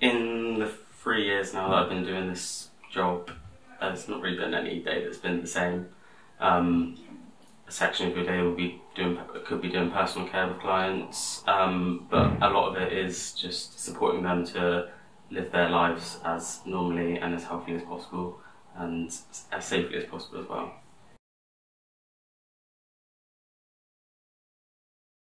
in the three years now that I've been doing this job, there's not really been any day that's been the same. Um, a section of your day will be doing could be doing personal care with clients, um, but a lot of it is just supporting them to live their lives as normally and as healthy as possible and as safely as possible as well.